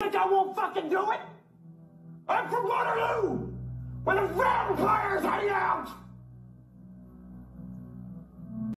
think I won't fucking do it? I'm from Waterloo, where the vampires hang out!